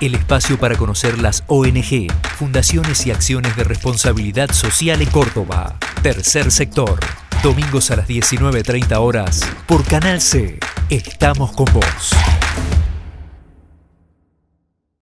el espacio para conocer las ONG, fundaciones y acciones de responsabilidad social en Córdoba. Tercer sector, domingos a las 19.30 horas, por Canal C. Estamos con vos.